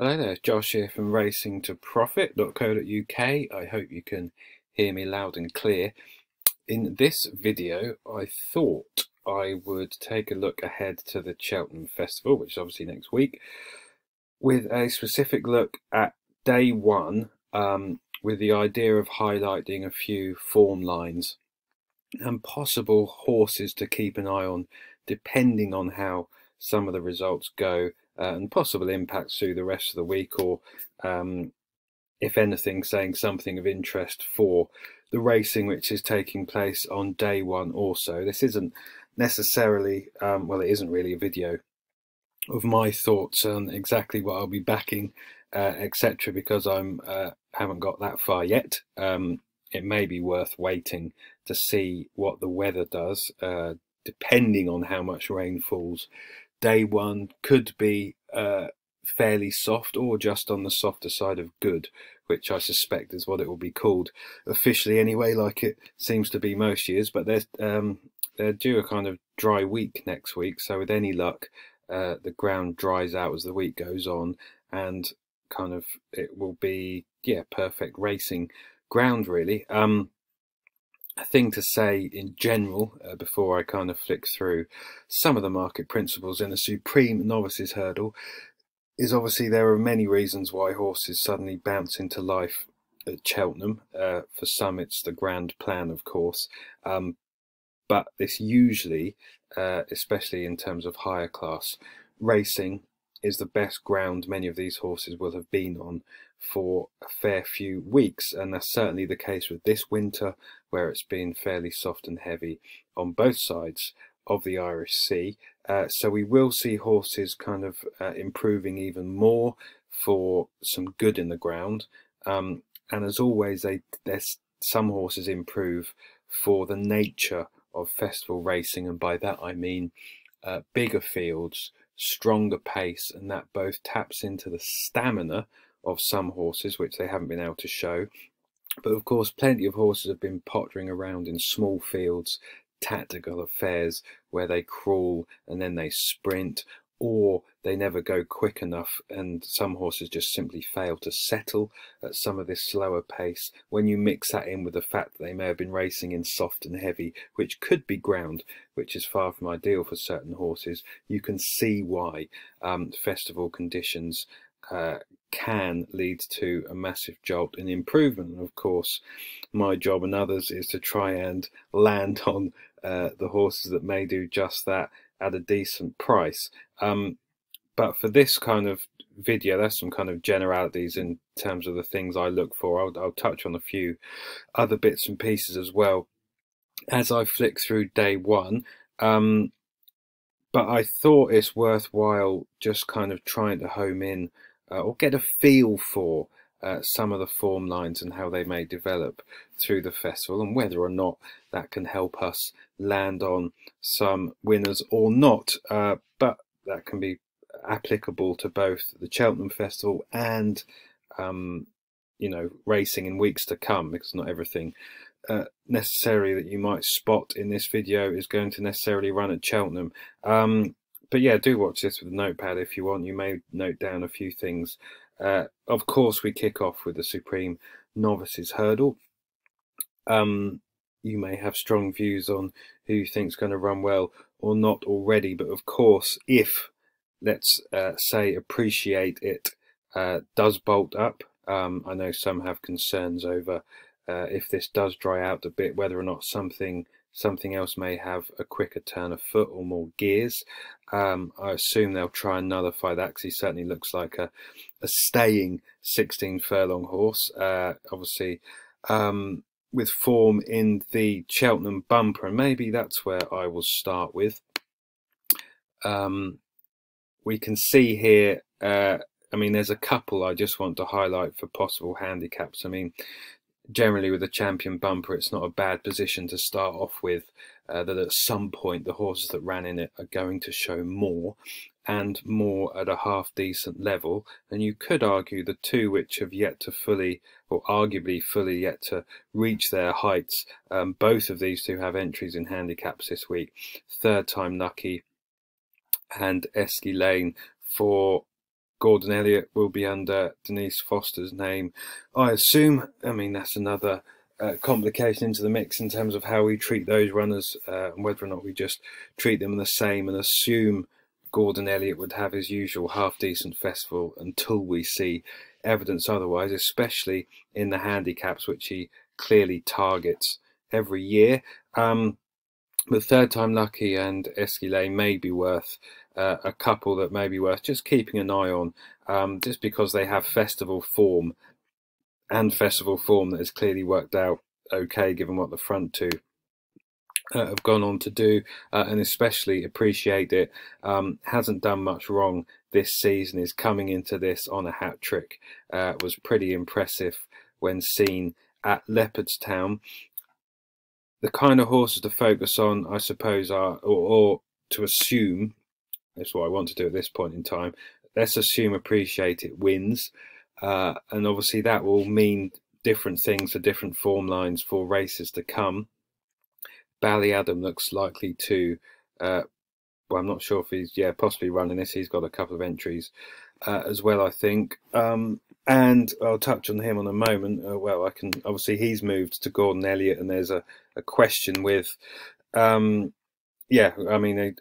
Hello there, Josh here from racingtoprofit.co.uk. I hope you can hear me loud and clear. In this video, I thought I would take a look ahead to the Cheltenham Festival, which is obviously next week, with a specific look at day one, um, with the idea of highlighting a few form lines and possible horses to keep an eye on, depending on how some of the results go and possible impacts through the rest of the week, or um, if anything, saying something of interest for the racing which is taking place on day one also. This isn't necessarily, um, well, it isn't really a video of my thoughts on exactly what I'll be backing, uh, etc., because I'm uh, haven't got that far yet. Um, it may be worth waiting to see what the weather does, uh, depending on how much rain falls day one could be uh, fairly soft or just on the softer side of good, which I suspect is what it will be called officially anyway, like it seems to be most years. But they're, um, they're due a kind of dry week next week, so with any luck, uh, the ground dries out as the week goes on, and kind of it will be yeah perfect racing ground really. Um, thing to say in general uh, before I kind of flick through some of the market principles in the Supreme Novices Hurdle is obviously there are many reasons why horses suddenly bounce into life at Cheltenham. Uh, for some, it's the grand plan, of course, um, but this usually, uh, especially in terms of higher class racing, is the best ground many of these horses will have been on for a fair few weeks, and that's certainly the case with this winter, where it's been fairly soft and heavy on both sides of the Irish Sea. Uh, so we will see horses kind of uh, improving even more for some good in the ground. Um, and as always, they, there's some horses improve for the nature of festival racing, and by that I mean uh, bigger fields, stronger pace, and that both taps into the stamina of some horses, which they haven't been able to show. But of course, plenty of horses have been pottering around in small fields, tactical affairs where they crawl and then they sprint, or they never go quick enough, and some horses just simply fail to settle at some of this slower pace. When you mix that in with the fact that they may have been racing in soft and heavy, which could be ground, which is far from ideal for certain horses, you can see why um, festival conditions uh, can lead to a massive jolt in improvement. And of course, my job and others is to try and land on uh, the horses that may do just that at a decent price. Um, but for this kind of video, there's some kind of generalities in terms of the things I look for. I'll, I'll touch on a few other bits and pieces as well as I flick through day one. Um, but I thought it's worthwhile just kind of trying to home in uh, or get a feel for uh, some of the form lines and how they may develop through the festival and whether or not that can help us land on some winners or not. Uh, but that can be applicable to both the Cheltenham Festival and, um, you know, racing in weeks to come because not everything uh, necessarily that you might spot in this video is going to necessarily run at Cheltenham. Um, but yeah, do watch this with a notepad if you want. You may note down a few things. Uh, of course, we kick off with the Supreme Novices Hurdle. Um, you may have strong views on who you think's going to run well or not already, but of course, if let's uh, say appreciate it uh, does bolt up, um, I know some have concerns over uh, if this does dry out a bit, whether or not something something else may have a quicker turn of foot or more gears. Um, I assume they'll try and nullify that because he certainly looks like a, a staying 16 furlong horse. Uh, obviously, um, with form in the Cheltenham bumper, and maybe that's where I will start with. Um, we can see here, uh, I mean, there's a couple I just want to highlight for possible handicaps. I mean, generally with a champion bumper, it's not a bad position to start off with. Uh, that at some point the horses that ran in it are going to show more and more at a half decent level. And you could argue the two which have yet to fully, or arguably fully yet to reach their heights, um, both of these two have entries in handicaps this week. Third Time Lucki and Eskylane for Gordon Elliott will be under Denise Foster's name. I assume, I mean, that's another uh, complication into the mix in terms of how we treat those runners uh, and whether or not we just treat them the same and assume Gordon Elliott would have his usual half decent festival until we see evidence otherwise, especially in the handicaps, which he clearly targets every year. Um, but Third Time Lucki and Eskylane may be worth uh, a couple that may be worth just keeping an eye on, um, just because they have festival form and festival form that has clearly worked out okay given what the front two uh, have gone on to do uh, and especially appreciate it um, hasn't done much wrong this season is coming into this on a hat trick. Uh, was pretty impressive when seen at Leopardstown the kind of horses to focus on I suppose are or, or to assume that's what I want to do at this point in time let's assume appreciate it wins uh, and obviously that will mean different things for different form lines for races to come. Ballyadam looks likely to, uh, well, I'm not sure if he's, yeah, possibly running this. He's got a couple of entries uh, as well, I think. Um, and I'll touch on him on a moment. Uh, well, I can, obviously, he's moved to Gordon Elliott, and there's a, a question with, um, yeah, I mean,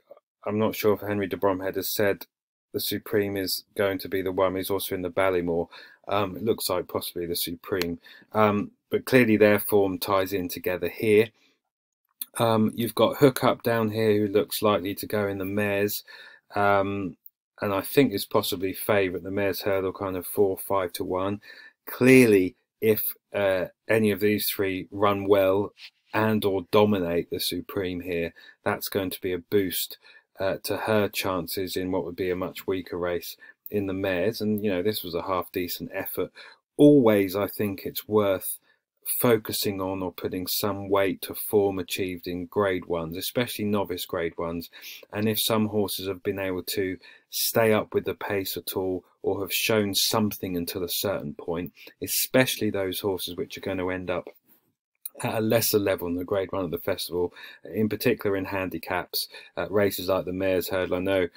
I'm not sure if Henry de Bromhead has said the Supreme is going to be the one. He's also in the Ballymore. Um, it looks like possibly the Supreme. Um, but clearly their form ties in together here. Um, you've got Hookup down here who looks likely to go in the mares. Um, and I think is possibly favourite. The mares hurdle kind of four, five to one. Clearly, if uh, any of these three run well and or dominate the Supreme here, that's going to be a boost uh, to her chances in what would be a much weaker race in the mares. And, you know, this was a half decent effort. Always, I think it's worth focusing on or putting some weight to form achieved in grade ones, especially novice grade ones. And if some horses have been able to stay up with the pace at all or have shown something until a certain point, especially those horses which are going to end up at a lesser level than the grade one of the festival, in particular in handicaps, uh, races like the Mares' Hurdle. I know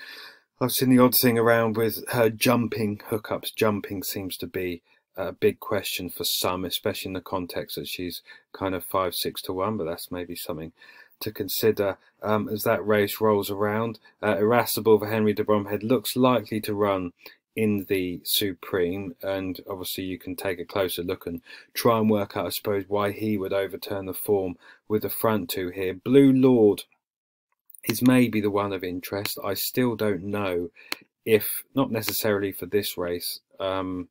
I've seen the odd thing around with her jumping, hookups jumping seems to be a big question for some, especially in the context that she's kind of five, six to one, but that's maybe something to consider um, as that race rolls around. Uh, Irascible for Henry de Bromhead looks likely to run in the Supreme, and obviously you can take a closer look and try and work out, I suppose, why he would overturn the form with the front two here. Blue Lord is maybe the one of interest. I still don't know if, not necessarily for this race, um,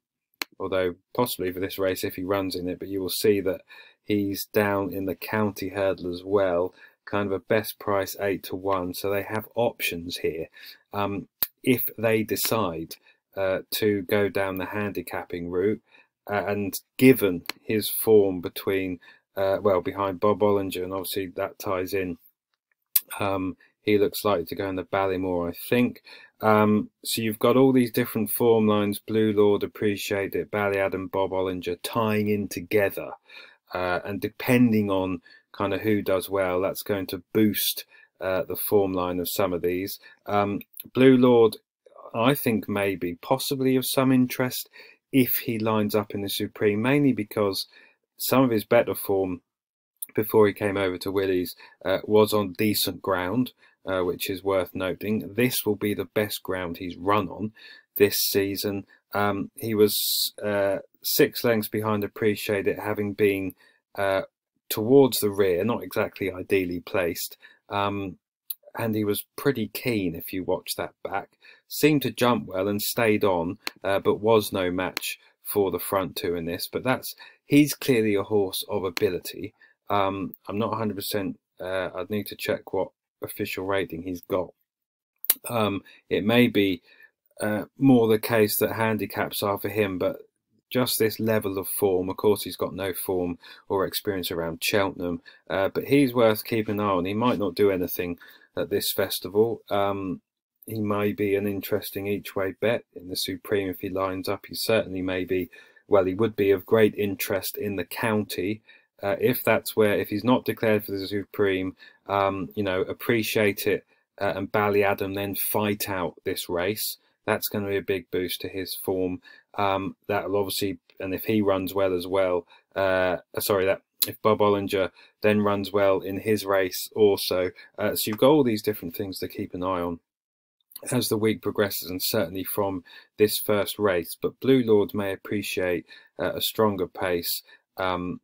although possibly for this race if he runs in it, but you will see that he's down in the county hurdle as well, kind of a best price 8 to 1, so they have options here. Um, if they decide uh, to go down the handicapping route. And given his form between, uh, well, behind Bob Olinger, and obviously that ties in, um, he looks likely to go in the Ballymore, I think. Um, so you've got all these different form lines, Blue Lord, Appreciate It, Ballyadam, Bob Olinger, tying in together. Uh, and depending on kind of who does well, that's going to boost uh, the form line of some of these. Um, Blue Lord I think maybe possibly of some interest if he lines up in the Supreme, mainly because some of his better form before he came over to Willie's uh, was on decent ground, uh, which is worth noting. This will be the best ground he's run on this season. Um, he was uh, six lengths behind Appreciate It, having been uh, towards the rear, not exactly ideally placed. Um, and he was pretty keen if you watch that back. Seemed to jump well and stayed on, uh, but was no match for the front two in this. But that's he's clearly a horse of ability. Um, I'm not 100%. Uh, I'd need to check what official rating he's got. Um, it may be uh, more the case that handicaps are for him, but just this level of form. Of course, he's got no form or experience around Cheltenham, uh, but he's worth keeping an eye on. He might not do anything at this festival. Um, he may be an interesting each way bet in the Supreme if he lines up. He certainly may be, well, he would be of great interest in the county. Uh, if that's where, if he's not declared for the Supreme, um, you know, appreciate it uh, and Ballyadam then fight out this race. that's going to be a big boost to his form. Um, that'll obviously, and if he runs well as well, uh, sorry, that if Bob Olinger then runs well in his race also. Uh, so you've got all these different things to keep an eye on as the week progresses and certainly from this first race. But Blue Lord may appreciate uh, a stronger pace, um,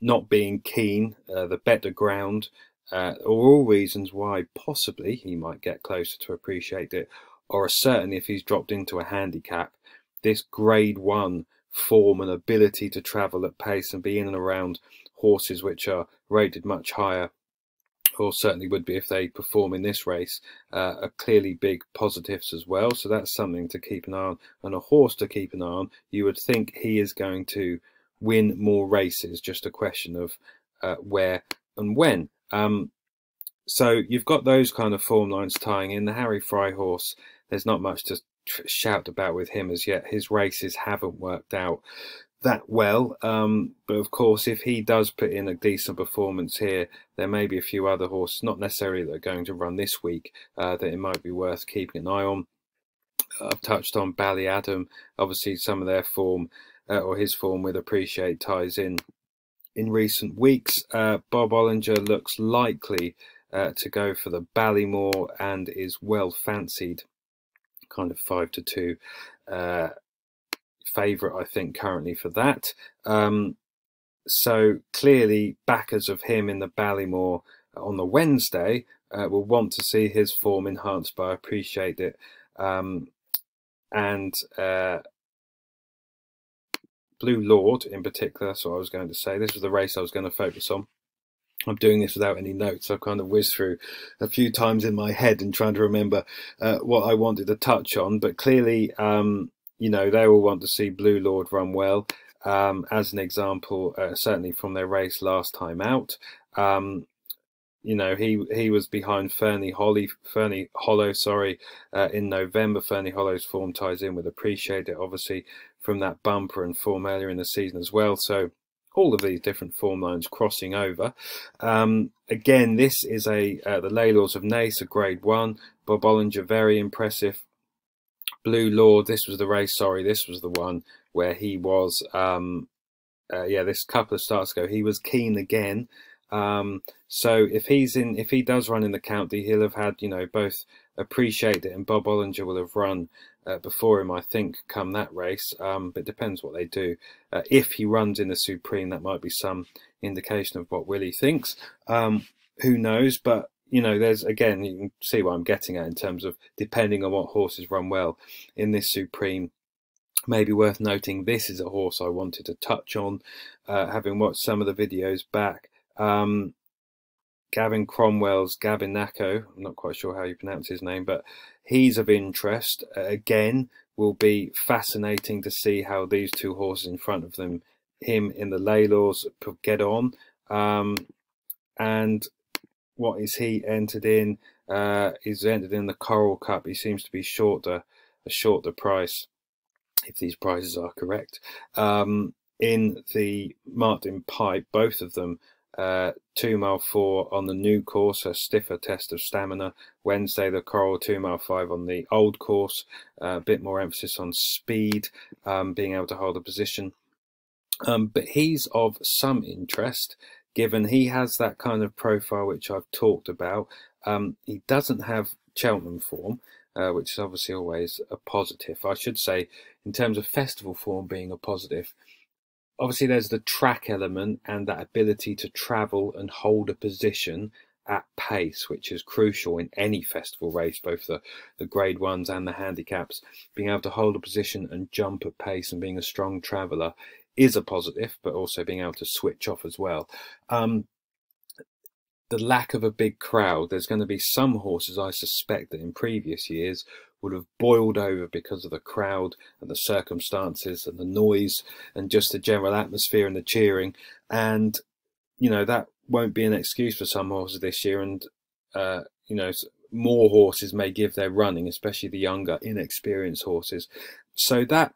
not being keen, uh, the better ground, uh, are all reasons why possibly he might get closer to appreciate it, or certainly if he's dropped into a handicap, this grade one form and ability to travel at pace and be in and around horses which are rated much higher or certainly would be if they perform in this race, uh, are clearly big positives as well. So that's something to keep an eye on. And a horse to keep an eye on, you would think he is going to win more races, just a question of uh, where and when. Um, so you've got those kind of form lines tying in. The Harry Fry horse, there's not much to shout about with him as yet. His races haven't worked out that well. Um, but of course, if he does put in a decent performance here, there may be a few other horses, not necessarily that are going to run this week, uh, that it might be worth keeping an eye on. I've touched on Ballyadam. Obviously, some of their form uh, or his form with Appreciate ties in in recent weeks. Uh, Bob Olinger looks likely uh, to go for the Ballymore and is well fancied, kind of five to two uh, favourite, I think, currently for that. Um, so clearly, backers of him in the Ballymore on the Wednesday uh, will want to see his form enhanced by I Appreciate It. Um, and uh, Blue Lord in particular, so I was going to say, this was the race I was going to focus on. I'm doing this without any notes. I've kind of whizzed through a few times in my head and trying to remember uh, what I wanted to touch on. But clearly, um, you know, they will want to see Blue Lord run well. Um, as an example, uh, certainly from their race last time out, um, you know, he he was behind Ferny Holly, Ferny Hollow, sorry, uh, in November. Ferny Hollow's form ties in with Appreciate It, obviously, from that bumper and form earlier in the season as well. So all of these different form lines crossing over. Um, again, this is a uh, the Lawlor's of Naas, a grade one. Bob Olinger, very impressive. Blue Lord, this was the race, sorry, this was the one where he was, um, uh, yeah, this couple of starts ago, he was keen again. Um, so if he's in, if he does run in the county, he'll have had, you know, both appreciate it and Bob Olinger will have run uh, before him, I think, come that race. Um, but it depends what they do. Uh, if he runs in the Supreme, that might be some indication of what Willie thinks. Um, who knows? But you know, there's again, you can see what I'm getting at in terms of depending on what horses run well in this Supreme. Maybe worth noting, this is a horse I wanted to touch on, uh, having watched some of the videos back. Um, Gavin Cromwell's Gavin Naco, I'm not quite sure how you pronounce his name, but he's of interest. Uh, again, will be fascinating to see how these two horses in front of them, him in the Lawlor's, get on. Um, and what is he entered in? Uh, he's entered in the Coral Cup. He seems to be shorter, a shorter price, if these prices are correct. Um, in the Martin Pipe, both of them uh, two mile four on the new course, a stiffer test of stamina. Wednesday, the Coral two mile five on the old course, uh, a bit more emphasis on speed, um, being able to hold a position. Um, but he's of some interest given he has that kind of profile which I've talked about. Um, he doesn't have Cheltenham form, uh, which is obviously always a positive. I should say, in terms of festival form being a positive, obviously there's the track element and that ability to travel and hold a position at pace, which is crucial in any festival race, both the, the grade ones and the handicaps. Being able to hold a position and jump at pace and being a strong traveller is a positive, but also being able to switch off as well. Um, the lack of a big crowd, there's going to be some horses I suspect that in previous years would have boiled over because of the crowd and the circumstances and the noise and just the general atmosphere and the cheering. And, you know, that won't be an excuse for some horses this year. And, uh, you know, more horses may give their running, especially the younger, inexperienced horses. So that,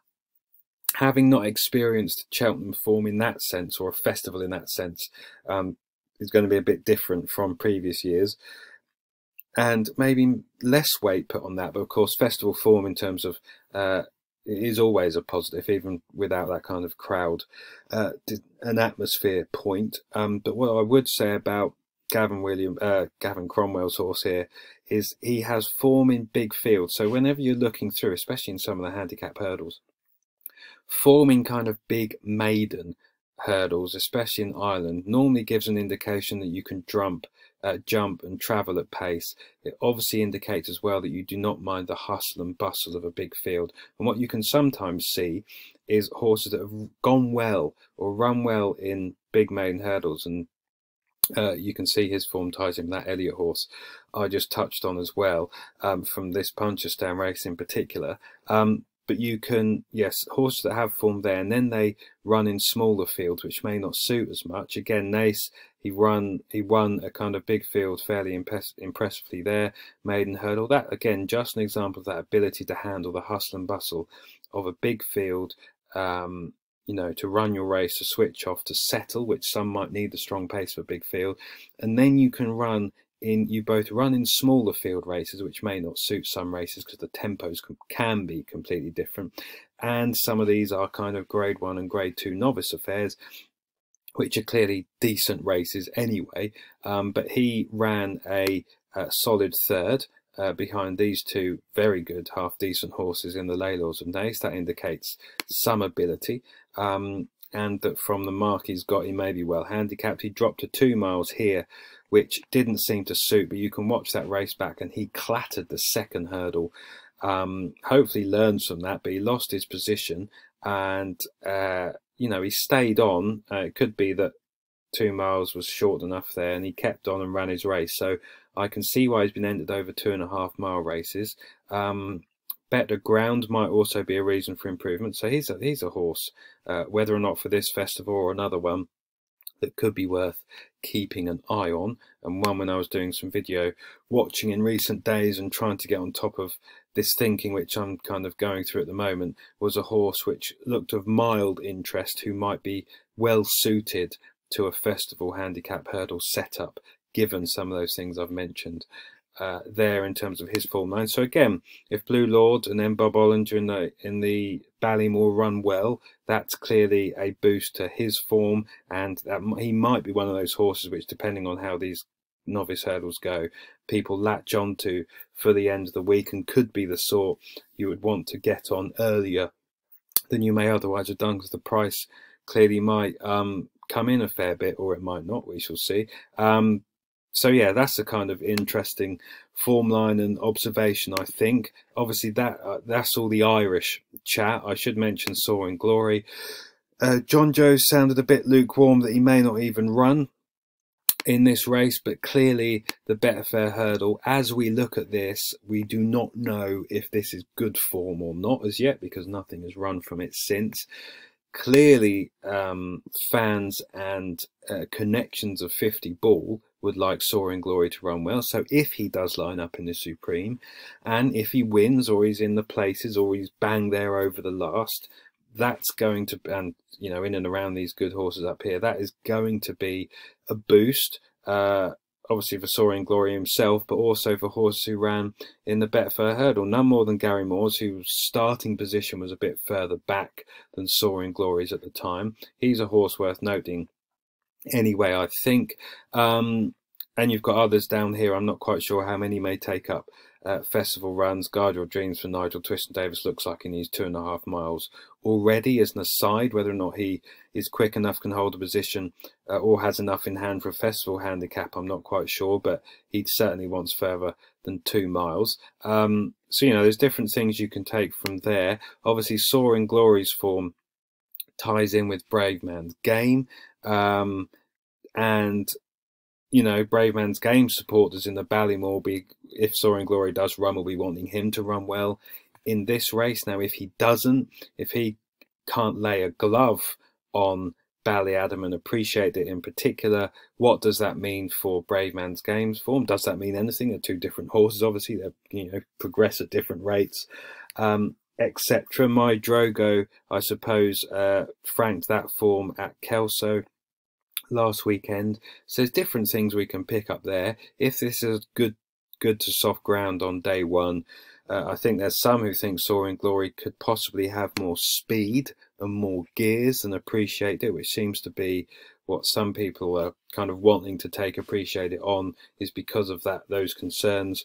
having not experienced Cheltenham form in that sense or a festival in that sense, um, is going to be a bit different from previous years and maybe less weight put on that. But of course, festival form in terms of uh, is always a positive, even without that kind of crowd, uh, an atmosphere point. Um, but what I would say about Gavin William, uh, Gavin Cromwell's horse here is he has form in big fields. So whenever you're looking through, especially in some of the handicap hurdles, forming kind of big maiden hurdles, especially in Ireland, normally gives an indication that you can jump, uh, jump and travel at pace. It obviously indicates as well that you do not mind the hustle and bustle of a big field. And what you can sometimes see is horses that have gone well or run well in big main hurdles and uh, you can see his form ties him. that Elliott horse I just touched on as well um, from this Punchestown race in particular. Um, but you can, yes, horses that have form there, and then they run in smaller fields, which may not suit as much. Again, Naas, he run, he won a kind of big field fairly impress impressively there. Maiden hurdle, that again, just an example of that ability to handle the hustle and bustle of a big field. Um, you know, to run your race, to switch off, to settle, which some might need the strong pace of a big field, and then you can run in you both run in smaller field races, which may not suit some races because the tempos can be completely different. And some of these are kind of grade one and grade two novice affairs, which are clearly decent races anyway. Um, but he ran a, a solid third. Uh, behind these two very good half decent horses in the Lawlor's of Naas. That indicates some ability. Um, and that from the mark he's got, he may be well handicapped. He dropped to two miles here which didn't seem to suit. But you can watch that race back, and he clattered the second hurdle. Um, hopefully, learns from that, but he lost his position, and uh, you know he stayed on. Uh, it could be that two miles was short enough there, and he kept on and ran his race. So I can see why he's been entered over two and a half mile races. Um, better ground might also be a reason for improvement. So he's a he's a horse, uh, whether or not for this festival or another one that could be worth keeping an eye on. And one when I was doing some video watching in recent days and trying to get on top of this thinking which I'm kind of going through at the moment was a horse which looked of mild interest who might be well suited to a festival handicap hurdle setup given some of those things I've mentioned uh, there in terms of his form line. So again, if Blue Lord and then Bob Olinger in the in the Ballymore run well, that's clearly a boost to his form, and that he might be one of those horses which, depending on how these novice hurdles go, people latch onto for the end of the week, and could be the sort you would want to get on earlier than you may otherwise have done, because the price clearly might um, come in a fair bit, or it might not. We shall see. Um, so yeah, that's a kind of interesting form line and observation. I think obviously that uh, that's all the Irish chat. I should mention Soaring Glory. Uh, Jonjo sounded a bit lukewarm that he may not even run in this race, but clearly the Betfair hurdle, as we look at this, we do not know if this is good form or not as yet because nothing has run from it since. Clearly, um, fans and uh, connections of 50 Ball would like Soaring Glory to run well. So if he does line up in the Supreme, and if he wins or he's in the places or he's bang there over the last, that's going to and you know in and around these good horses up here, that is going to be a boost. Uh, obviously for Soaring Glory himself, but also for horses who ran in the Betfair hurdle. None more than Gary Moore's, whose starting position was a bit further back than Soaring Glory's at the time. He's a horse worth noting anyway, I think. Um, and you've got others down here. I'm not quite sure how many may take up festival runs. Guard Your Dreams for Nigel Twiston-Davies looks like he needs two and a half miles already as an aside. Whether or not he is quick enough, can hold a position, uh, or has enough in hand for a festival handicap, I'm not quite sure. But he certainly wants further than two miles. Um, so, you know, there's different things you can take from there. Obviously, Soaring Glory's form ties in with Bravemansgame. Um, and you know, Bravemansgame supporters in the Ballymore be if Soaring Glory does run, will be wanting him to run well in this race. Now, if he doesn't, if he can't lay a glove on Ballyadam and appreciate it in particular, what does that mean for Bravemansgame's form? Does that mean anything? They're two different horses, obviously. They you know progress at different rates. Um, etc. My Drogo, I suppose, uh, franked that form at Kelso last weekend. So there's different things we can pick up there. If this is good good to soft ground on day one. Uh, I think there's some who think Soaring Glory could possibly have more speed and more gears than Appreciate It, which seems to be what some people are kind of wanting to take Appreciate It on, is because of that those concerns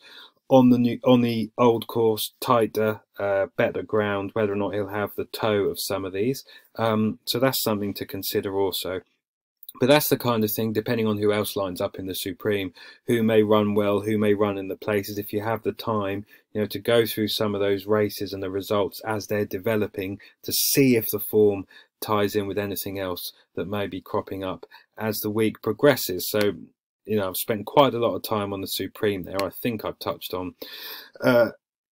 on the new on the old course, tighter, uh, better ground. Whether or not he'll have the toe of some of these, um, so that's something to consider also. But that's the kind of thing, depending on who else lines up in the Supreme, who may run well, who may run in the places. If you have the time, you know, to go through some of those races and the results as they're developing to see if the form ties in with anything else that may be cropping up as the week progresses. So, you know, I've spent quite a lot of time on the Supreme there. I think I've touched on, uh,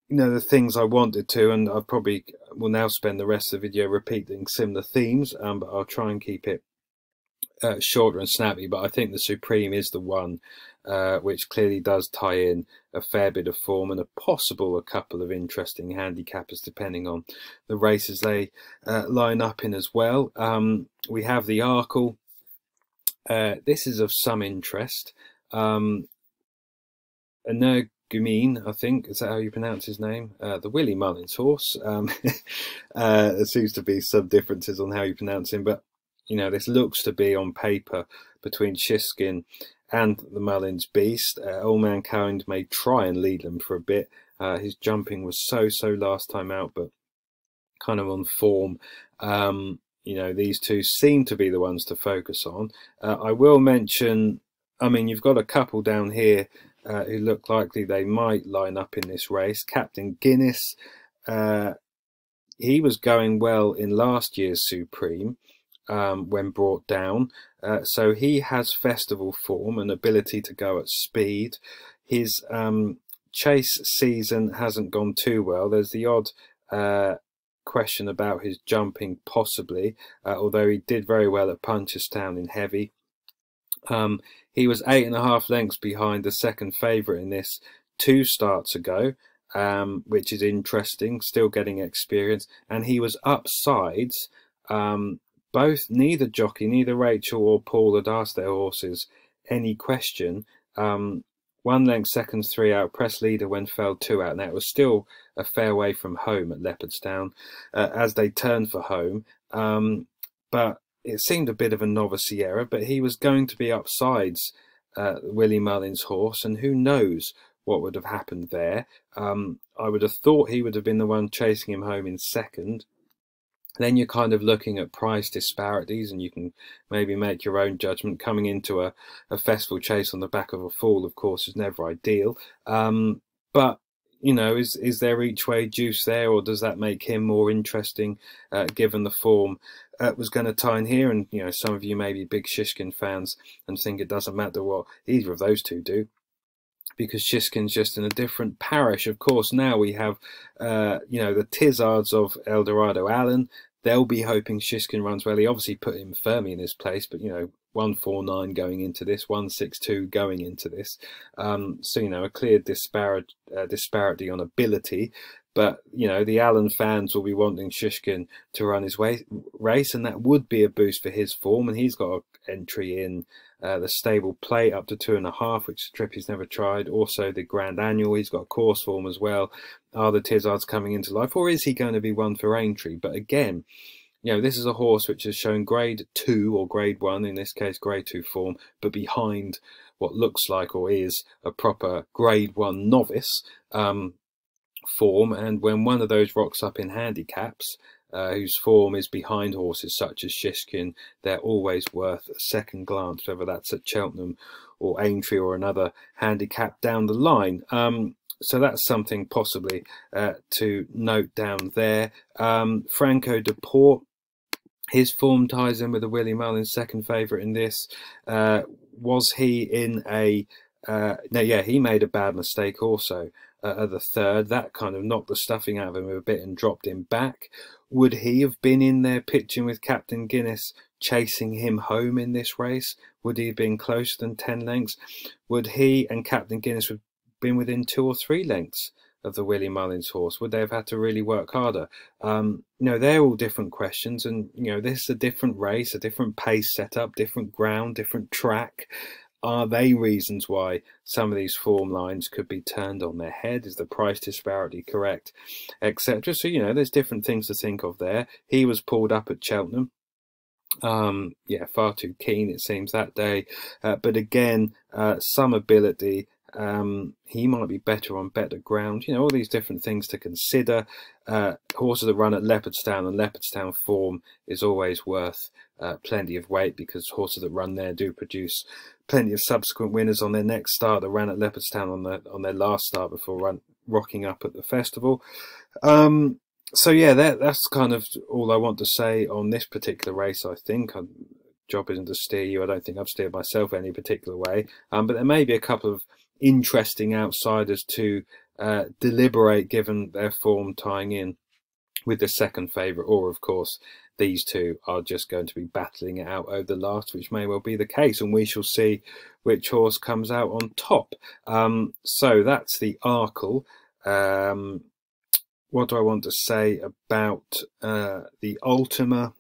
you know, the things I wanted to, and I probably will now spend the rest of the video repeating similar themes, um, but I'll try and keep it uh, shorter and snappy, but I think the Supreme is the one uh, which clearly does tie in a fair bit of form and a possible a couple of interesting handicappers depending on the races they uh, line up in as well. Um, we have the Arkle. Uh, this is of some interest. Um, Energumene, I think, is that how you pronounce his name? Uh, the Willie Mullins horse. Um, uh, there seems to be some differences on how you pronounce him, but you know, this looks to be on paper between Shishkin and the Mullins beast. Uh, Old may try and lead them for a bit. Uh, his jumping was so-so last time out, but kind of on form. Um, you know, these two seem to be the ones to focus on. Uh, I will mention, I mean, you've got a couple down here uh, who look likely they might line up in this race. Captain Guinness, uh, he was going well in last year's Supreme um, when brought down. Uh, so he has festival form and ability to go at speed. His um, chase season hasn't gone too well. There's the odd uh, question about his jumping, possibly, uh, although he did very well at Punchestown in heavy. Um, he was eight and a half lengths behind the second favourite in this two starts ago, um, which is interesting, still getting experience. And he was up sides um, both neither jockey, neither Rachel or Paul had asked their horses any question. Um, one length seconds three out, press leader when fell two out. Now it was still a fair way from home at Leopardstown uh, as they turned for home. Um, but it seemed a bit of a novice error, but he was going to be upsides uh, Willie Mullins' horse, and who knows what would have happened there. Um, I would have thought he would have been the one chasing him home in second. Then you're kind of looking at price disparities and you can maybe make your own judgment. Coming into a, a festival chase on the back of a fall, of course, is never ideal. Um, but you know, is is there each way juice there, or does that make him more interesting, uh, given the form uh, was going to tie in here? And you know, some of you may be big Shishkin fans and think it doesn't matter what either of those two do because Shishkin's just in a different parish. Of course, now we have, uh, you know, the Tizzards of Eldorado Allen they'll be hoping Shishkin runs well. He obviously put him firmly in his place, but you know, 149 going into this, 162 going into this. Um, so, you know, a clear disparity, uh, disparity on ability. But, you know, the Allen fans will be wanting Shishkin to run his way, race, and that would be a boost for his form. And he's got an entry in uh, the stable plate up to two and a half, which is trip he's never tried. Also, the Grand Annual, he's got course form as well. Are the Tizzards coming into life, or is he going to be one for Aintree? But again, you know, this is a horse which has shown grade two or grade one, in this case, grade two form, but behind what looks like or is a proper grade one novice um, form. And when one of those rocks up in handicaps, uh, whose form is behind horses such as Shishkin, they're always worth a second glance, whether that's at Cheltenham or Aintree or another handicap down the line. Um, so that's something possibly uh, to note down there. Um, Franco de Port, his form ties in with the Willie Mullins second favourite in this. Uh, was he in a uh, no, yeah, he made a bad mistake also uh, at the third. That kind of knocked the stuffing out of him a bit and dropped him back. Would he have been in there pitching with Captain Guinness, chasing him home in this race? Would he have been closer than 10 lengths? Would he and Captain Guinness have been within two or three lengths of the Willie Mullins horse? Would they have had to really work harder? Um, you know, they're all different questions, and you know, this is a different race, a different pace setup, different ground, different track. Are they reasons why some of these form lines could be turned on their head? Is the price disparity correct, etc.? So you know, there's different things to think of there. He was pulled up at Cheltenham. Um, yeah, far too keen it seems that day. Uh, but again, uh, some ability. Um, he might be better on better ground. You know, all these different things to consider. Uh, horses that run at Leopardstown and Leopardstown form is always worth uh, plenty of weight because horses that run there do produce plenty of subsequent winners on their next start that ran at Leopardstown on their on their last start before run, rocking up at the festival. Um, so yeah, that, that's kind of all I want to say on this particular race. I think I'm, job isn't to steer you. I don't think I've steered myself any particular way, um, but there may be a couple of interesting outsiders to uh, deliberate given their form tying in with the second favourite, or of course these two are just going to be battling it out over the last, which may well be the case, and we shall see which horse comes out on top. Um, so that's the Arkle. Um, what do I want to say about uh, the Ultima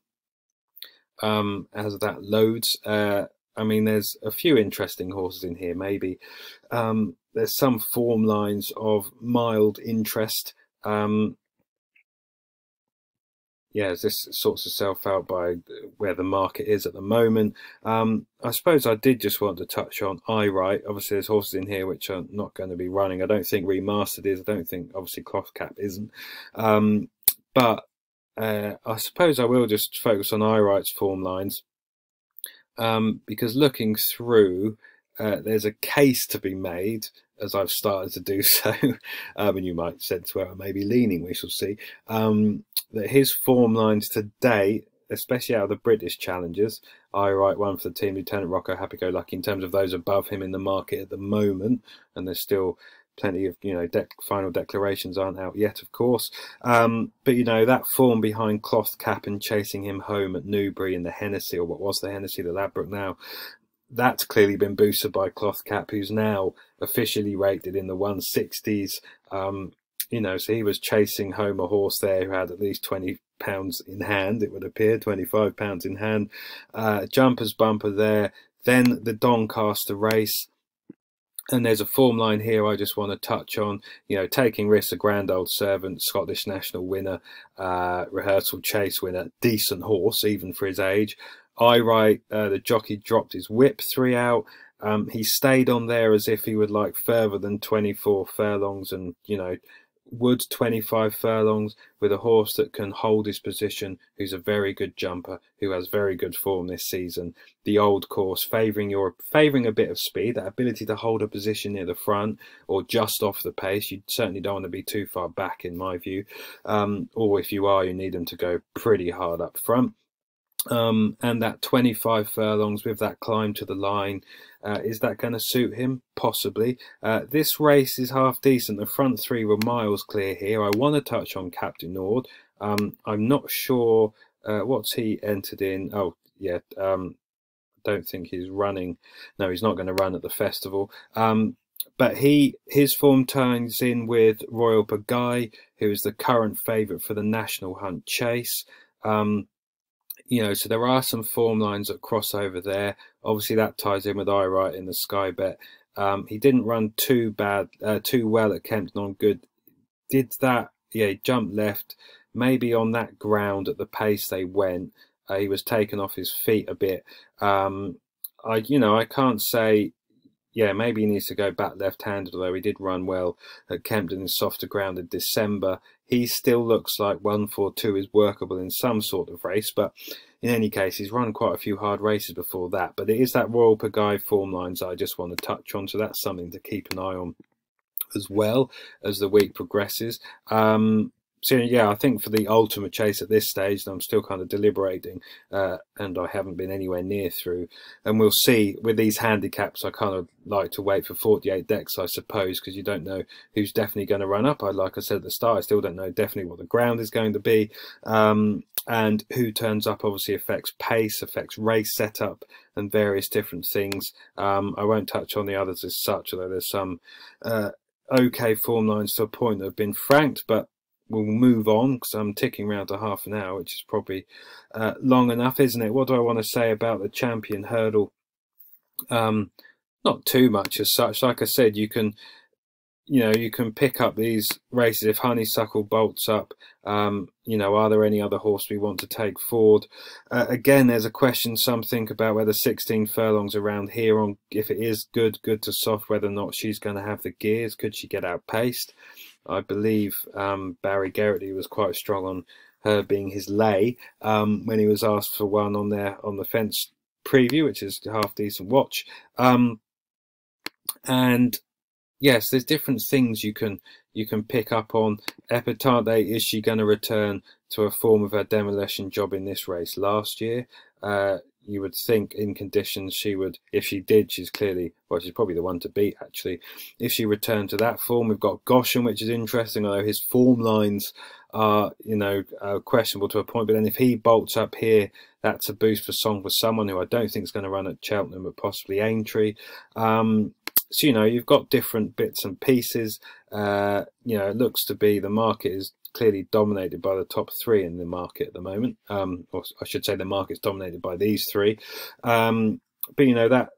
um, as that loads? Uh, I mean, there's a few interesting horses in here, maybe. Um, there's some form lines of mild interest. Um, yeah, this sorts itself out by where the market is at the moment. Um, I suppose I did just want to touch on Aye Right. Obviously, there's horses in here which are not going to be running. I don't think Remastered is. I don't think, obviously, Cloth Cap isn't. Um, but uh, I suppose I will just focus on Aye Right's form lines um, because looking through, uh, there's a case to be made as I've started to do so, um, and you might sense where I may be leaning, we shall see, um, that his form lines today, especially out of the British challengers, Aye Right one for the team, Lieutenant Rocco Happy Go Lucky, in terms of those above him in the market at the moment, and there's still plenty of you know de final declarations aren't out yet of course. Um, but you know that form behind cloth cap and chasing him home at newbury in the hennessy or what was the hennessy the ladbroke now that's clearly been boosted by cloth cap who's now officially rated in the 160s um, you know, so he was chasing home a horse there who had at least 20 pounds in hand, it would appear, 25 pounds in hand. Uh, jumper's bumper there. Then the Doncaster race. And there's a form line here I just want to touch on. You know, Takingrisks, a grand old servant, Scottish national winner, uh, rehearsal chase winner, decent horse even for his age. Aye Right, uh, the jockey dropped his whip three out. Um, he stayed on there as if he would like further than 24 furlongs and, you know, would 25 furlongs with a horse that can hold his position, who's a very good jumper, who has very good form this season. The old course favouring your favouring a bit of speed, that ability to hold a position near the front or just off the pace. You certainly don't want to be too far back, in my view. Um, or if you are, you need them to go pretty hard up front. Um, and that 25 furlongs with that climb to the line, uh, is that going to suit him? Possibly. Uh, this race is half decent. The front three were miles clear here. I want to touch on Captain Nord. Um, I'm not sure uh, what's he entered in. Oh, yeah. Um, I don't think he's running. No, he's not going to run at the festival. Um, but he his form turns in with Royal Pagaille, who is the current favourite for the National Hunt Chase. Um, you know, so there are some form lines that cross over there. Obviously, that ties in with Aye Right in the Sky Bet. Um, he didn't run too bad, uh, too well at Kempton on good. Did that? Yeah, jump left. Maybe on that ground at the pace they went, uh, he was taken off his feet a bit. Um, I, you know, I can't say. Yeah, maybe he needs to go back left-handed. Although he did run well at Kempton in softer ground in December, he still looks like 142 is workable in some sort of race. But in any case, he's run quite a few hard races before that. But it is that Royal Pagaille form lines I just want to touch on. So that's something to keep an eye on as well as the week progresses. Um, so yeah, I think for the Ultima chase at this stage, I'm still kind of deliberating, uh, and I haven't been anywhere near through. And we'll see with these handicaps. I kind of like to wait for 48 decks, I suppose, because you don't know who's definitely going to run up. I like I said at the start, I still don't know definitely what the ground is going to be, um, and who turns up. Obviously affects pace, affects race setup, and various different things. Um, I won't touch on the others as such, although there's some. Uh, okay form lines to a point that have been franked, but we'll move on because I'm ticking around to half an hour, which is probably uh, long enough, isn't it? What do I want to say about the champion hurdle? Um, not too much as such. Like I said, you can you know, you can pick up these races if Honeysuckle bolts up. Um, you know, are there any other horse we want to take forward? Uh, again, there's a question. Some think about whether 16 furlongs around here on if it is good, good to soft, whether or not she's going to have the gears. Could she get outpaced? I believe um, Barry Geraghty was quite strong on her being his lay um, when he was asked for one on there on the fence preview, which is half decent watch. Um, and yes, there's different things you can you can pick up on. Epatante, is she going to return to a form of her demolition job in this race last year? Uh, you would think in conditions she would, if she did, she's clearly, well, she's probably the one to beat actually. If she returned to that form, we've got Goshen, which is interesting, although his form lines are, you know, uh, questionable to a point. But then if he bolts up here, that's a boost for Song for someone who I don't think is going to run at Cheltenham, but possibly Aintree. Um, so you know you've got different bits and pieces uh, you know it looks to be the market is clearly dominated by the top three in the market at the moment. Um, or i should say the market's dominated by these three. Um, but you know that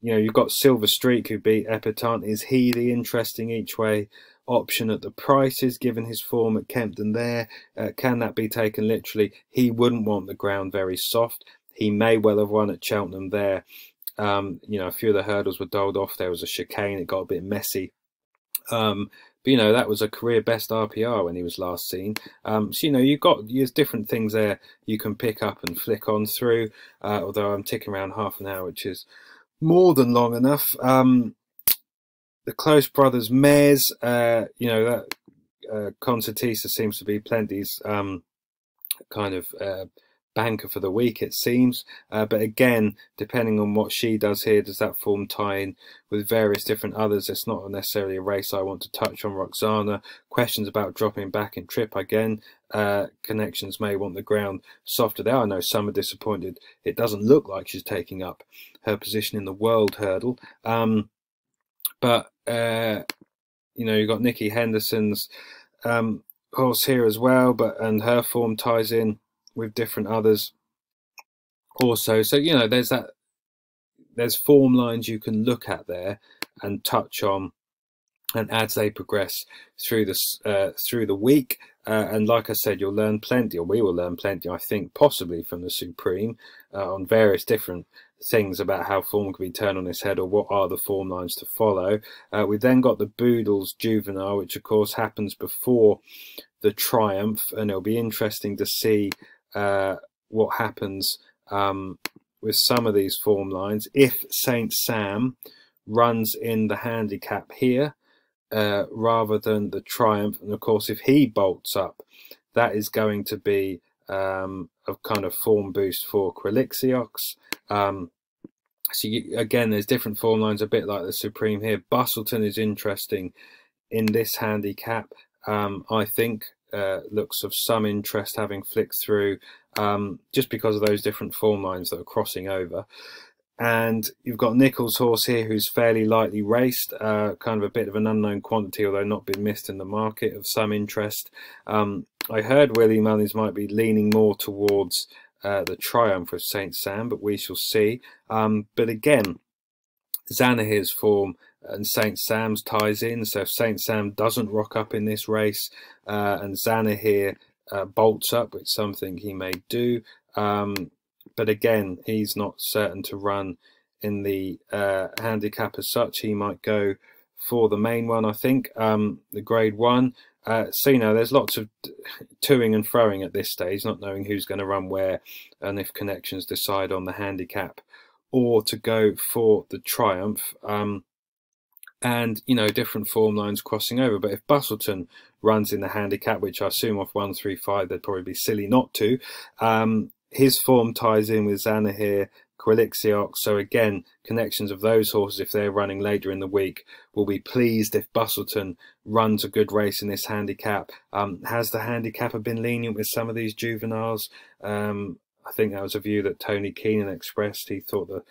you know you've got silver streak who beat epatante is he the interesting each way option at the prices given his form at kempton there? Uh, can that be taken literally? He wouldn't want the ground very soft. He may well have won at cheltenham there. Um, you know, a few of the hurdles were doled off. There was a chicane. It got a bit messy. Um, but, you know, that was a career best RPR when he was last seen. Um, so, you know, you've got there's different things there you can pick up and flick on through. Uh, although I'm ticking around half an hour, which is more than long enough. Um, the Close Brothers mares, uh, you know, that uh, Concertista seems to be plenty's um, kind of uh, banker for the week, it seems. Uh, but again, depending on what she does here, does that form tie in with various different others? It's not necessarily a race I want to touch on. Roksana, questions about dropping back in trip again. Uh, connections may want the ground softer there. I know some are disappointed. It doesn't look like she's taking up her position in the world hurdle. Um, but, uh, you know, you've got Nicky Henderson's um, horse here as well, but and her form ties in with different others also. So, you know, there's that, there's form lines you can look at there and touch on and as they progress through this uh, through the week uh, and like I said you'll learn plenty or we will learn plenty I think possibly from the Supreme uh, on various different things about how form can be turned on its head or what are the form lines to follow uh, we then got the Boodles Juvenile which of course happens before the Triumph and it'll be interesting to see uh, what happens um, with some of these form lines. If Saint Sam runs in the handicap here uh, rather than the Triumph, and of course if he bolts up, that is going to be um, a kind of form boost for Quilixios. Um, so you, again, there's different form lines, a bit like the Supreme here. Bustleton is interesting in this handicap. Um, I think uh, looks of some interest having flicked through um, just because of those different form lines that are crossing over. And you've got Nicholls' horse here who's fairly lightly raced, uh, kind of a bit of an unknown quantity, although not been missed in the market of some interest. Um, I heard Willie Mullins might be leaning more towards uh, the Triumph of St. Sam, but we shall see. Um, but again, Zanahiyr's form and St. Sam's ties in. So if St. Sam doesn't rock up in this race uh, and Zanahiyr uh, bolts up, which something he may do. Um, but again, he's not certain to run in the uh, handicap as such. He might go for the main one, I think, um, the grade one. Uh, know, there's lots of toing and throwing at this stage, not knowing who's going to run where and if connections decide on the handicap or to go for the triumph. Um, and you know different form lines crossing over. But if Bustleton runs in the handicap, which I assume off one three five, they'd probably be silly not to. Um, his form ties in with Zanahiyr, Quilixios. So again, connections of those horses, if they're running later in the week, will be pleased if Bustleton runs a good race in this handicap. Um, has the handicapper been lenient with some of these juveniles? Um, I think that was a view that Tony Keenan expressed. He thought that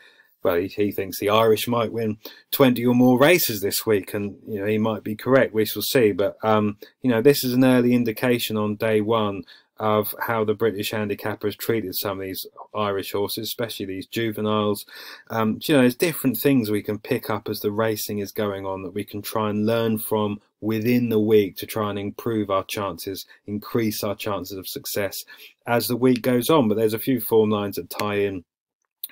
well, he, he, thinks the Irish might win 20 or more races this week, and you know he might be correct. We shall see. But um, you know, this is an early indication on day one of how the British handicappers treated some of these Irish horses, especially these juveniles. Um, you know, there's different things we can pick up as the racing is going on that we can try and learn from within the week to try and improve our chances, increase our chances of success as the week goes on. But there's a few form lines that tie in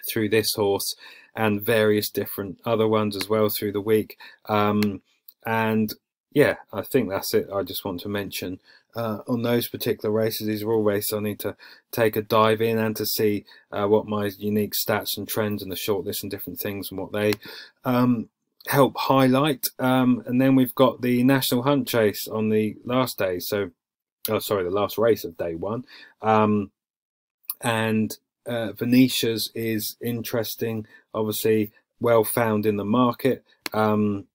through this horse and various different other ones as well through the week. Um, and yeah, I think that's it. I just want to mention uh, on those particular races. These are all races I need to take a dive in and to see uh, what my unique stats and trends and the shortlist and different things and what they um, help highlight. Um, and then we've got the National Hunt Chase on the last day. So, oh, sorry, the last race of day one. Um, and uh, Venetia's is interesting, obviously well found in the market. Um,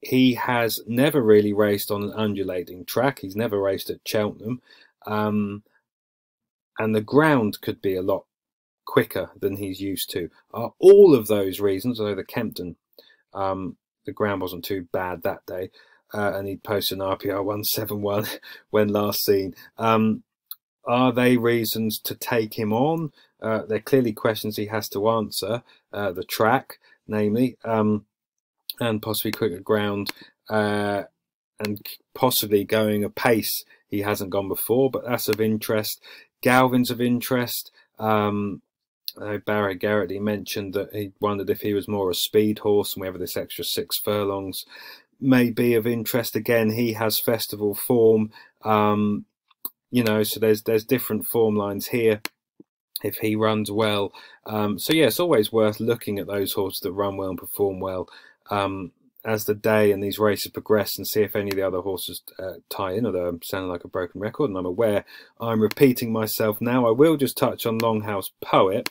he has never really raced on an undulating track. He's never raced at Cheltenham. Um, and the ground could be a lot quicker than he's used to. Are all of those reasons, although the Kempton, um, the ground wasn't too bad that day, uh, and he'd posted an RPR 171 when last seen. Um, are they reasons to take him on? Uh, they're clearly questions he has to answer. Uh, the track, namely. Um, and possibly quicker ground uh, and possibly going a pace he hasn't gone before, but that's of interest. Galvin's of interest. Um, uh, Barry Geraghty, he mentioned that he wondered if he was more a speed horse and whether this extra six furlongs may be of interest. Again, he has festival form. Um, you know, so there's there's different form lines here if he runs well. Um, so yeah, it's always worth looking at those horses that run well and perform well um, as the day and these races progress and see if any of the other horses uh, tie in, although I'm sounding like a broken record and I'm aware I'm repeating myself now. I will just touch on Longhouse Poet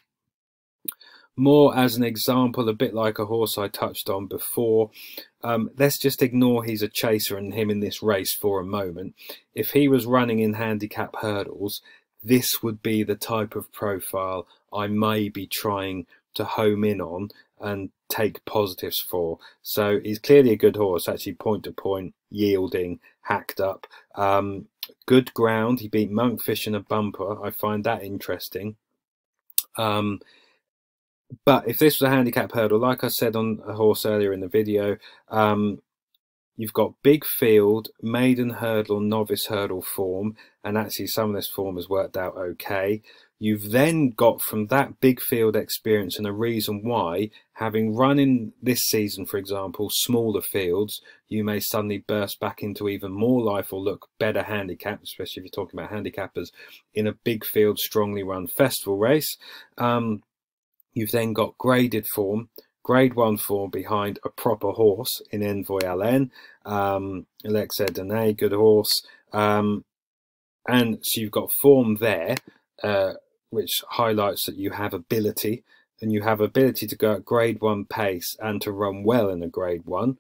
more as an example, a bit like a horse I touched on before. Um, let's just ignore he's a chaser and him in this race for a moment. If he was running in handicap hurdles, this would be the type of profile I may be trying to home in on and take positives for. So he's clearly a good horse, actually point to point, yielding, hacked up. Um, good ground. He beat Monkfish in a bumper. I find that interesting. Um, but if this was a handicap hurdle, like I said on a horse earlier in the video, um, you've got big field, maiden hurdle, novice hurdle form, and actually some of this form has worked out okay. You've then got from that big field experience and a reason why, having run in this season, for example, smaller fields, you may suddenly burst back into even more life or look better handicapped, especially if you're talking about handicappers in a big field, strongly run festival race. Um, you've then got graded form, grade one form behind a proper horse in Envoy Allen, um, Elixir D'Ainay, good horse. Um, and so you've got form there. Uh, which highlights that you have ability and you have ability to go at grade one pace and to run well in a grade one.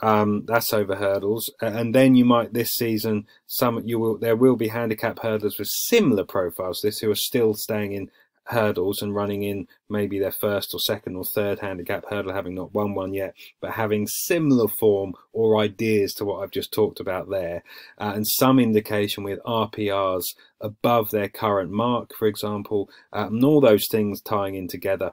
Um, that's over hurdles, and then you might this season some you will there will be handicap hurdlers with similar profiles. This who are still staying in hurdles and running in maybe their first or second or third handicap hurdle, having not won one yet, but having similar form or ideas to what I've just talked about there, uh, and some indication with RPRs above their current mark, for example, uh, and all those things tying in together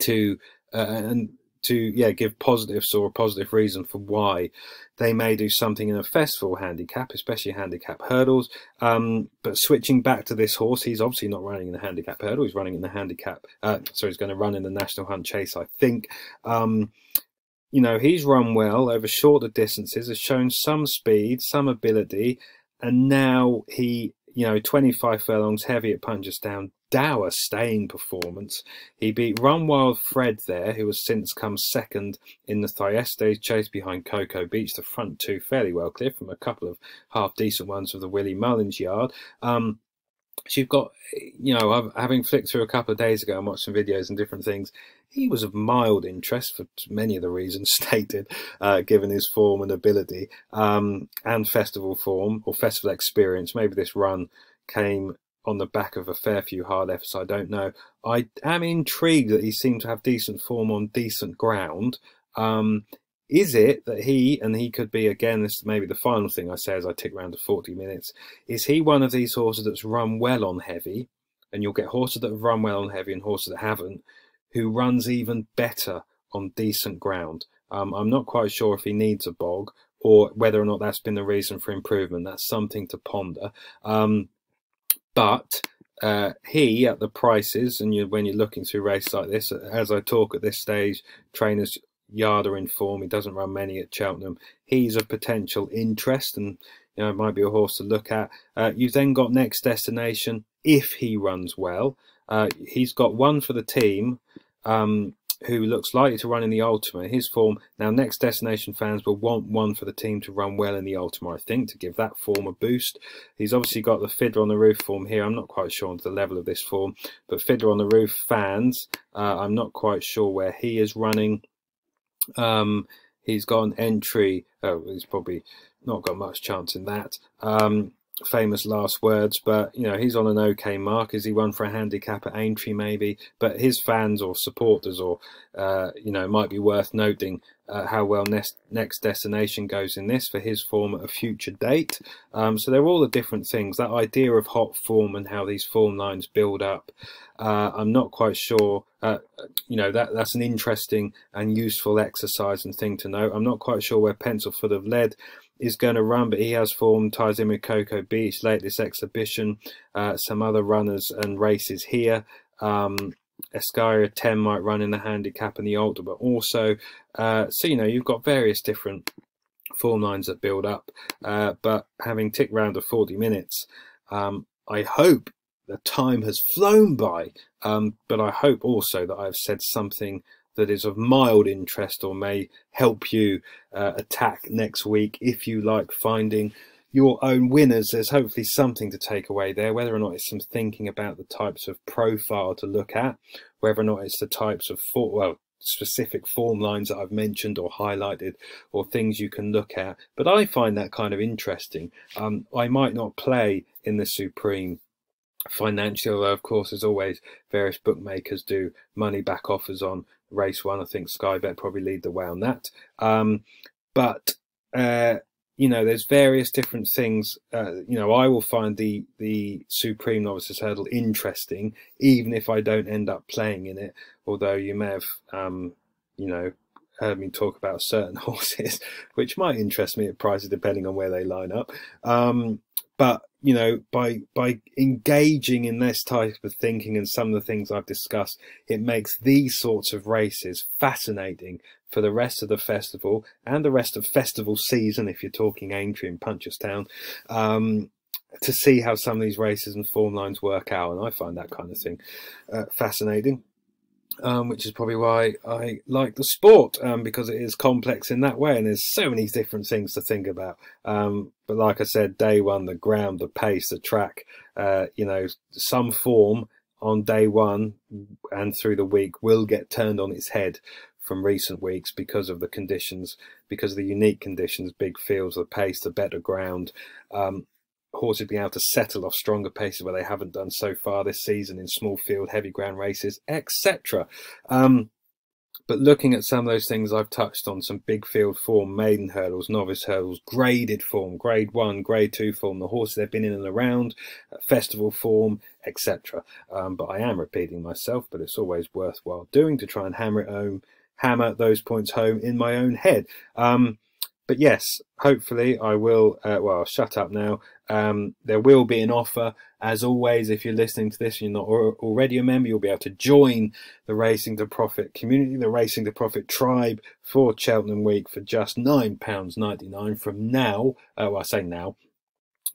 to uh, and to yeah give positives or a positive reason for why they may do something in a festival handicap, especially handicap hurdles. Um, but switching back to this horse, he's obviously not running in the handicap hurdle. He's running in the handicap. Uh, so he's going to run in the National Hunt Chase, I think. Um, you know, he's run well over shorter distances, has shown some speed, some ability, and now he, you know, 25 furlongs heavy at Punchestown dour staying performance. He beat Run Wild Fred there, who has since come second in the Thyestes chase behind Cocoa Beach. The front two fairly well clear from a couple of half decent ones of the Willie Mullins yard. Um, so you've got, you know, having flicked through a couple of days ago and watched some videos and different things, he was of mild interest for many of the reasons stated, uh, given his form and ability, um, and festival form or festival experience. Maybe this run came on the back of a fair few hard efforts, I don't know. I am intrigued that he seemed to have decent form on decent ground. Um, is it that he, and he could be again, this is maybe the final thing I say as I tick around to 40 minutes, is he one of these horses that's run well on heavy? And you'll get horses that have run well on heavy and horses that haven't, who runs even better on decent ground. Um, I'm not quite sure if he needs a bog or whether or not that's been the reason for improvement. That's something to ponder. Um, but uh, he at the prices, and you, when you're looking through races like this, as I talk at this stage, trainers yard are in form. He doesn't run many at Cheltenham. He's a potential interest, and you know might be a horse to look at. Uh, you've then got next destination if he runs well. Uh, he's got one for the team. Um, who looks likely to run in the Ultima. His form now, next destination fans will want one for the team to run well in the Ultima, I think, to give that form a boost. He's obviously got the Fiddlerontheroof form here. I'm not quite sure on the level of this form, but Fiddlerontheroof fans, uh, I'm not quite sure where he is running. Um, he's got an entry. Oh, he's probably not got much chance in that. Um, famous last words, but you know he's on an okay mark. Is he one for a handicap at Aintree maybe? But his fans or supporters, or uh, you know, might be worth noting uh, how well next next destination goes in this for his form at a future date. Um, so they're all the different things. That idea of hot form and how these form lines build up. Uh, I'm not quite sure. Uh, you know that that's an interesting and useful exercise and thing to know. I'm not quite sure where pencil Pencilfoot have led is going to run, but he has form ties in with Cocoa Beach late this exhibition. Uh, some other runners and races here. Um, Escaria Ten might run in the handicap and the Alta, but also, uh, so you know, you've got various different form lines that build up. Uh, but having ticked round to 40 minutes, um, I hope the time has flown by, um, but I hope also that I've said something that is of mild interest or may help you uh, attack next week if you like finding your own winners. There's hopefully something to take away there whether or not it's some thinking about the types of profile to look at whether or not it's the types of for, well specific form lines that I've mentioned or highlighted or things you can look at. But I find that kind of interesting. Um, I might not play in the Supreme financially although of course as always various bookmakers do money back offers on race one. I think Sky Bet probably lead the way on that. Um, but uh, you know, there's various different things. Uh, you know, I will find the the Supreme Novices Hurdle interesting, even if I don't end up playing in it. Although you may have, um, you know, heard me talk about certain horses, which might interest me at prices depending on where they line up. Um, but you know, by by engaging in this type of thinking and some of the things I've discussed, it makes these sorts of races fascinating for the rest of the festival and the rest of festival season, if you're talking Aintree and Punchestown, um, to see how some of these races and form lines work out. And I find that kind of thing uh, fascinating um, which is probably why I like the sport um, because it is complex in that way and there's so many different things to think about. Um, but like I said, day one, the ground, the pace, the track, uh, you know, some form on day one and through the week will get turned on its head from recent weeks because of the conditions, because of the unique conditions, big fields, the pace, the better ground. Um, horses being able to settle off stronger paces where they haven't done so far this season in small field, heavy ground races, etc. Um, but looking at some of those things I've touched on, some big field form, maiden hurdles, novice hurdles, graded form, grade one, grade two form, the horses they've been in and around, uh, festival form, etc. Um, but I am repeating myself, but it's always worthwhile doing to try and hammer it home, hammer those points home in my own head. Um, but yes, hopefully I will. Uh, well, I'll shut up now. Um, there will be an offer. As always, if you're listening to this and you're not already a member, you'll be able to join the Racing to Profit community, the Racing to Profit tribe for Cheltenham Week for just £9.99 from now. Uh, well, I say now,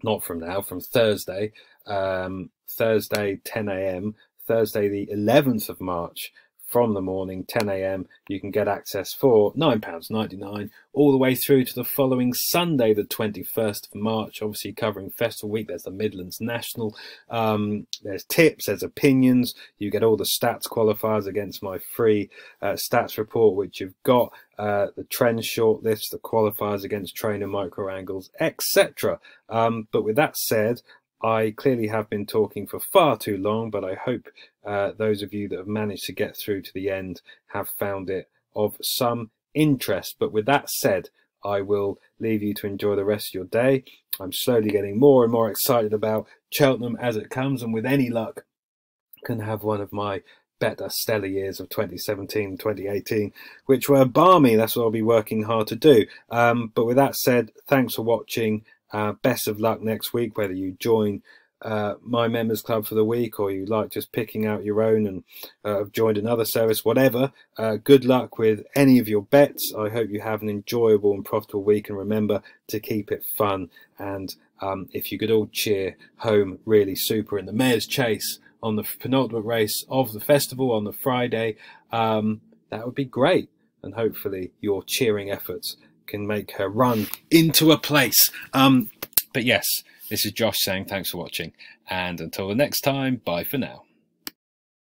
not from now, from Thursday, um, Thursday 10 a.m., Thursday the 11th of March from the morning 10 a.m. You can get access for £9.99 all the way through to the following Sunday, the 21st of March. Obviously, covering Festival Week, there's the Midlands National. Um, there's tips, there's opinions. You get all the stats qualifiers against my free uh, stats report, which you've got. Uh, the trends short list, the qualifiers against trainer micro angles, etc. Um, but with that said, I clearly have been talking for far too long, but I hope uh, those of you that have managed to get through to the end have found it of some interest. But with that said, I will leave you to enjoy the rest of your day. I'm slowly getting more and more excited about Cheltenham as it comes, and with any luck, can have one of my better stellar years of 2017 2018 which were balmy that's what i'll be working hard to do um, but with that said thanks for watching uh, best of luck next week whether you join uh, my members club for the week or you like just picking out your own and uh, have joined another service whatever. Uh, good luck with any of your bets. I hope you have an enjoyable and profitable week and remember to keep it fun. And um, if you could all cheer home really super in the mares' chase on the penultimate race of the festival on the friday um, that would be great. And hopefully your cheering efforts can make her run into a place um, but yes this is Josh saying thanks for watching, and until the next time, bye for now.